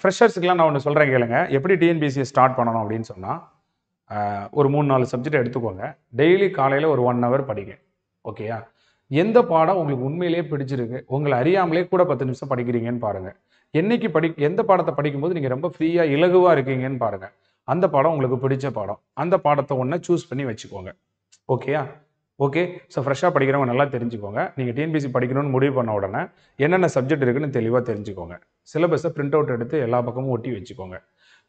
ஃப்ரெஷர்ஸுக்கெலாம் நான் ஒன்று சொல்கிறேன் கேளுங்க. எப்படி டிஎன்பிசியை ஸ்டார்ட் பண்ணணும் அப்படின்னு சொன்னால் ஒரு மூணு நாலு சப்ஜெக்ட் எடுத்துக்கோங்க. டெய்லி காலையில் ஒரு ஒன் ஹவர் படிங்க. ஓகேயா எந்த பாடம் உங்களுக்கு உண்மையிலேயே பிடிச்சிருக்கு? உங்களை அறியாமலே கூட பத்து நிமிஷம் படிக்கிறீங்கன்னு பாருங்கள் என்னைக்கு படி எந்த பாடத்தை படிக்கும்போது நீங்கள் ரொம்ப ஃப்ரீயாக இலகுவாக இருக்கீங்கன்னு பாருங்கள் அந்த பாடம் உங்களுக்கு பிடிச்ச பாடம். அந்த பாடத்தை ஒன்று சூஸ் பண்ணி வச்சுக்கோங்க. ஓகேயா ஓகே ஸோ ஃப்ரெஷ்ஷாக படிக்கிறவங்க நல்லா தெரிஞ்சுக்கோங்க. நீங்கள் டிஎன்பிசி படிக்கணும்னு முடிவு பண்ண உடனே என்னென்ன சப்ஜெக்ட் இருக்குன்னு தெளிவாக தெரிஞ்சுக்கோங்க. சிலபஸை பிரிண்ட் அவுட் எடுத்து எல்லா பக்கமும் ஒட்டி வச்சுக்கோங்க.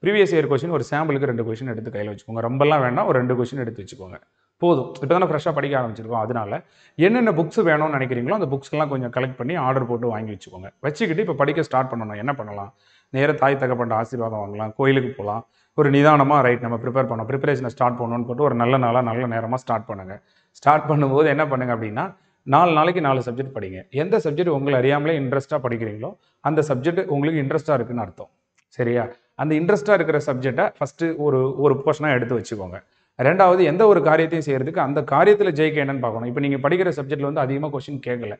ப்ரீவியஸ் இயர் கொஷின் ஒரு சாம்பிளுக்கு ரெண்டு கொஷின் எடுத்து கையில் வச்சுக்கோங்க. ரொம்பலாம் வேணாம் ஒரு ரெண்டு கொஷின் எடுத்து வச்சுக்கோங்க. போதும். இப்போ தானே ஃப்ரெஷ்ஷாக படிக்க ஆரம்பிச்சிருக்கோம். அதனால என்னென்ன புக்ஸ் வேணும்னு நினைக்கிறீங்களோ அந்த புக்ஸ்லாம் கொஞ்சம் கலெக்ட் பண்ணி ஆர்டர் போட்டு வாங்கி வச்சுக்கோங்க. வச்சுக்கிட்டு இப்போ படிக்க ஸ்டார்ட் பண்ணணும். என்ன பண்ணலாம்? நேராக தாய் தகப்பண்ட ஆசீர்வாதம் வாங்கலாம் கோயிலுக்கு போகலாம் ஒரு நிதானமாக ரைட் நம்ம ப்ரிப்பேர் பண்ணோம் ப்ரிப்பரேஷனை ஸ்டார்ட் பண்ணணும்னு போட்டு ஒரு நல்ல நாளாக நல்ல நேரமாக ஸ்டார்ட் பண்ணுங்கள் ஸ்டார்ட் பண்ணும்போது என்ன பண்ணுங்க அப்படின்னா நாலு நாளைக்கு நாலு சப்ஜெக்ட் படிங்க. எந்த சப்ஜெக்ட் உங்களை அறியாமலே இன்ட்ரெஸ்ட்டாக படிக்கிறீங்களோ அந்த சப்ஜெக்ட் உங்களுக்கு இன்ட்ரெஸ்ட்டாக இருக்குன்னு அர்த்தம். சரியா? அந்த இன்ட்ரெஸ்ட்டாக இருக்கிற சப்ஜெக்டை ஃபஸ்ட்டு ஒரு ஒரு போர்ஷனாக எடுத்து வச்சுக்கோங்க. ரெண்டாவது எந்த ஒரு காரியத்தையும் செய்கிறதுக்கு அந்த காரியத்தில் ஜெயிக்க என்னன்னு பார்க்கணும். இப்போ நீங்கள் படிக்கிற சப்ஜெக்ட்டில் வந்து அதிகமாக கொஷின் கேட்கல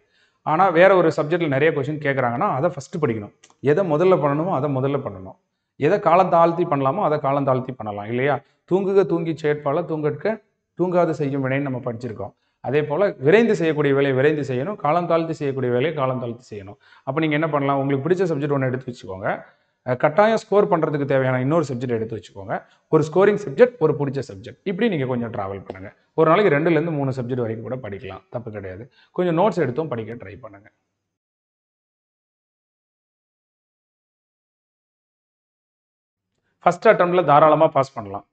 ஆனால் வேற ஒரு சப்ஜெக்ட்டில் நிறைய கொஷின் கேட்குறாங்கன்னா அதை ஃபஸ்ட்டு படிக்கணும். எதை முதல்ல பண்ணணுமோ அதை முதல்ல பண்ணணும். எதை காலம் தாழ்த்தி பண்ணலாமோ அதை காலம் தாழ்த்தி பண்ணலாம் இல்லையா? தூங்குக தூங்கி செயற்பால தூங்கற்க தூங்காது செய்யும் வினைன்னு நம்ம படிச்சிருக்கோம். அதே போல் விரைந்து செய்யக்கூடிய வேலையை விரைந்து செய்யணும். காலம் தாழ்த்தி செய்யக்கூடிய வேலையை காலம் தாழ்த்தி செய்யணும். அப்போ நீங்கள் என்ன பண்ணலாம்? உங்களுக்கு பிடிச்ச சப்ஜெக்ட் ஒன்று எடுத்து வச்சுக்கோங்க. கட்டாயம் ஸ்கோர் பண்ணுறதுக்கு தேவையான இன்னொரு சப்ஜெக்ட் எடுத்து வச்சுக்கோங்க. ஒரு ஸ்கோரிங் சப்ஜெக்ட் ஒரு பிடிச்ச சப்ஜெக்ட் இப்படி நீங்கள் கொஞ்சம் ட்ராவல் பண்ணுங்கள் ஒரு நாளைக்கு ரெண்டுலேருந்து மூணு சப்ஜெக்ட் வரைக்கும் கூட படிக்கலாம். தப்பு கிடையாது. கொஞ்சம் நோட்ஸ் எடுத்தும் படிக்க ட்ரை பண்ணுங்கள் ஃபஸ்ட் அட்டம்ப்ட்ல தாராளமாக பாஸ் பண்ணலாம்.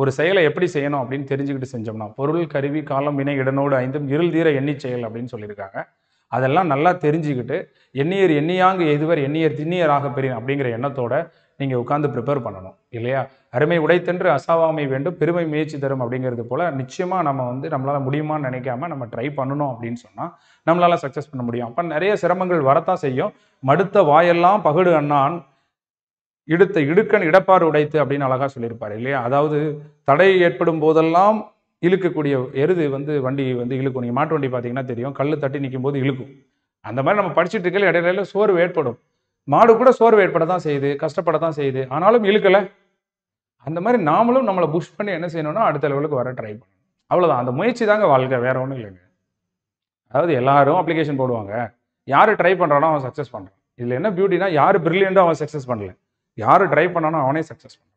ஒரு செயலை எப்படி செய்யணும் அப்படின்னு தெரிஞ்சுக்கிட்டு செஞ்சோம்னா பொருள் கருவி காலம் வினை இடனோடு ஐந்தும் இருள் தீர எண்ணி செயல் அப்படின்னு சொல்லியிருக்காங்க. அதெல்லாம் நல்லா தெரிஞ்சுக்கிட்டு எண்ணியர் எண்ணியாங்கு எதுவர் எண்ணியர் திண்ணியராக பெரிய அப்படிங்கிற எண்ணத்தோட நீங்கள் உட்காந்து ப்ரிப்பேர் பண்ணணும் இல்லையா? அருமை உடைத்தென்று அசாவாமை வேண்டும் பெருமை முயற்சி தரும் அப்படிங்கிறது போல் நிச்சயமாக நம்ம வந்து நம்மளால் முடியுமான்னு நினைக்காம நம்ம ட்ரை பண்ணணும் அப்படின்னு சொன்னால் நம்மளால் சக்ஸஸ் பண்ண முடியும். அப்போ நிறைய சிரமங்கள் வரத்தான் செய்யும். மடுத்த வாயெல்லாம் பகடு அண்ணான் இடுத்த இடுக்கன் இடப்பாறு உடைத்து அப்படின்னு அழகாக சொல்லியிருப்பார் இல்லையா? அதாவது தடை ஏற்படும் போதெல்லாம் இழுக்கக்கூடிய எருது வந்து வண்டி வந்து இழுக்கும். நீங்கள் மாட்டு வண்டி பார்த்தீங்கன்னா தெரியும். கல் தட்டி நிற்கும் போது இழுக்கும். அந்த மாதிரி நம்ம படிச்சுட்டு இருக்கையில இடையில சோர்வு ஏற்படும். மாடு கூட சோர்வு ஏற்பட தான் செய்யுது. கஷ்டப்பட தான் செய்யுது. ஆனாலும் இழுக்கலை. அந்த மாதிரி நாமளும் நம்மளை புஷ் பண்ணி என்ன செய்யணும்னா அடுத்த லெவலுக்கு வர ட்ரை பண்ணணும். அவ்வளோதான் அந்த முயற்சி தாங்க வாழ்க்கை. வேற ஒன்றும் இல்லைங்க. அதாவது எல்லாரும் அப்ளிகேஷன் போடுவாங்க. யார் ட்ரை பண்ணுறானோ அவன் சக்ஸஸ் பண்ணுறான் இதில் என்ன பியூட்டினா யார் பிரில்லியண்டோ அவன் சக்ஸஸ் பண்ணல. யார் ட்ரை பண்ணானோ அவனே சக்ஸஸ் பண்ணான்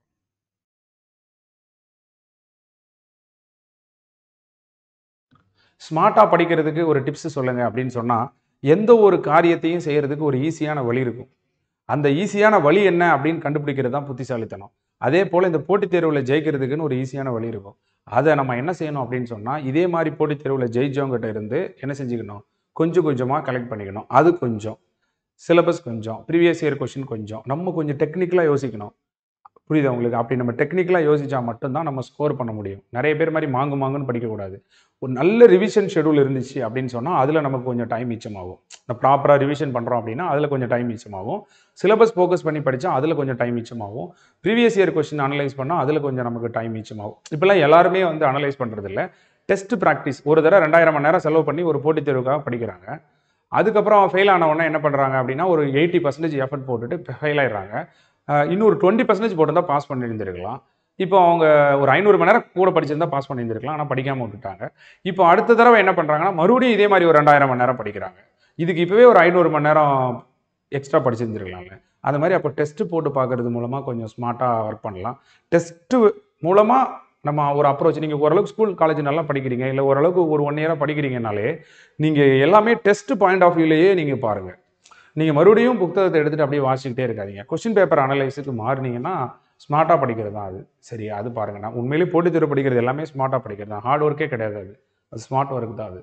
ஸ்மார்ட்டாக படிக்கிறதுக்கு ஒரு டிப்ஸ் சொல்லுங்கள் அப்படின்னு சொன்னால் எந்த ஒரு காரியத்தையும் செய்கிறதுக்கு ஒரு ஈஸியான வழி இருக்கும். அந்த ஈஸியான வழி என்ன அப்படின்னு கண்டுபிடிக்கிறது தான் புத்திசாலித்தனம். அதே போல் இந்த போட்டித் தேர்வில் ஜெயிக்கிறதுக்குன்னு ஒரு ஈஸியான வழி இருக்கும். அதை நம்ம என்ன செய்யணும் அப்படின்னு சொன்னால் இதே மாதிரி போட்டித் தேர்வில் ஜெயிச்சவங்ககிட்ட இருந்து என்ன செஞ்சுக்கணும்? கொஞ்சம் கொஞ்சமாக கலெக்ட் பண்ணிக்கணும். அது கொஞ்சம். சிலபஸ் கொஞ்சம். ப்ரீவியஸ் இயர் கொஷின் கொஞ்சம். நம்ம கொஞ்சம் டெக்னிக்கலாக யோசிக்கணும். புரியுது உங்களுக்கு? அப்படி நம்ம டெக்னிக்கலாக யோசிச்சா மட்டும்தான் நம்ம ஸ்கோர் பண்ண முடியும். நிறைய பேர் மாதிரி மாங்கு மாங்குன்னு படிக்கக்கூடாது. ஒரு நல்ல ரிவிஷன் ஷெடியூல் இருந்துச்சு அப்படின்னு சொன்னால் அதில் நமக்கு கொஞ்சம் டைம் மிச்சமாகும். இந்த ப்ராப்பராக ரிவிஷன் பண்ணுறோம் அப்படின்னா அதில் கொஞ்சம் டைம் மிச்சமாகும். சிலபஸ் ஃபோக்கஸ் பண்ணி படித்தா அதில் கொஞ்சம் டைம் மிச்சமாகும். ப்ரீவியஸ் இயர் கொஸ்டின் அனலைஸ் பண்ணால் அதில் கொஞ்சம் நமக்கு டைம் மிச்சமாகும். இப்போல்லாம் எல்லாருமே வந்து அனலைஸ் பண்ணுறதில்ல டெஸ்ட் ப்ராக்டிஸ் ஒரு தடவை ரெண்டாயிரம் மணி நேரம் செலவு பண்ணி ஒரு போட்டித் தேர்வுக்காக படிக்கிறாங்க. அதுக்கப்புறம் ஃபெயில் ஆனவொன்னே என்ன பண்ணுறாங்க அப்படின்னா ஒரு எயிட்டி பர்சன்டேஜ் எஃபர்ட் போட்டுட்டு ஃபெயில் ஆயிடுறாங்க. இன்னொரு டுவெண்ட்டி பர்சன்டேஜ் போட்டிருந்தா பாஸ் பண்ணியிருந்திருக்கலாம். இப்போ அவங்க ஒரு ஐநூறு மணி நேரம் கூட படிச்சிருந்தா பாஸ் பண்ணியிருந்திருக்கலாம். ஆனால் படிக்காமல் விட்டுட்டாங்க. இப்போ அடுத்த தடவை என்ன பண்ணுறாங்கன்னா மறுபடியும் இதே மாதிரி ஒரு ரெண்டாயிரம் மணி நேரம் படிக்கிறாங்க. இதுக்கு இப்போவே ஒரு ஐநூறு மணி நேரம் எக்ஸ்ட்ரா படிச்சிருந்துருக்கலாம்ல. அது மாதிரி அப்போ டெஸ்ட்டு போட்டு பார்க்கறது மூலமாக கொஞ்சம் ஸ்மார்ட்டாக ஒர்க் பண்ணலாம். டெஸ்ட்டு மூலமாக நம்ம ஒரு அப்ரோச் நீங்கள் ஓரளவுக்கு ஸ்கூல் காலேஜ் நல்லா படிக்கிறீங்க இல்லை ஓரளவுக்கு ஒரு ஒன் இயராக படிக்கிறீங்கனாலே நீங்கள் எல்லாமே டெஸ்ட் பாயிண்ட் ஆஃப் வியூலேயே நீங்கள் பாருங்கள் நீங்கள் மறுபடியும் புத்தகத்தை எடுத்துகிட்டு அப்படியே வாசிக்கிட்டே இருக்காதீங்க. கொஸ்டின் பேப்பர் அனலைஸுக்கு மாறினீங்கன்னா ஸ்மார்ட்டாக படிக்கிறது தான் அது. சரி அது பாருங்க. நான் உண்மையிலேயே போட்டித் தேர்வு படிக்கிறது எல்லாமே ஸ்மார்ட்டாக படிக்கிறது தான். ஹார்ட் ஒர்க்கே கிடையாது அது. அது ஸ்மார்ட் ஒர்க் தான் அது.